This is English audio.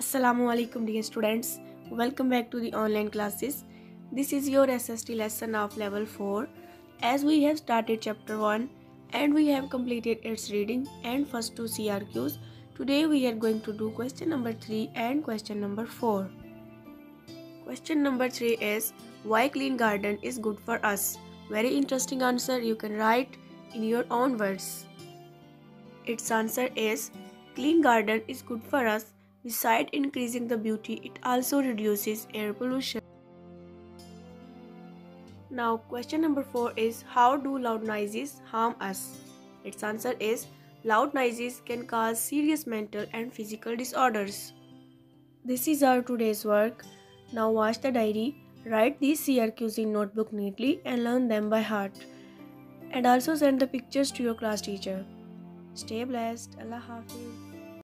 Assalamu alaikum dear students. Welcome back to the online classes. This is your SST lesson of level 4. As we have started chapter 1 and we have completed its reading and first two CRQs, today we are going to do question number 3 and question number 4. Question number 3 is why clean garden is good for us? Very interesting answer you can write in your own words. Its answer is clean garden is good for us Besides increasing the beauty, it also reduces air pollution. Now, question number 4 is How do loud noises harm us? Its answer is Loud noises can cause serious mental and physical disorders. This is our today's work. Now, watch the diary, write these CRQs in notebook neatly and learn them by heart. And also send the pictures to your class teacher. Stay blessed. Allah Hafiz.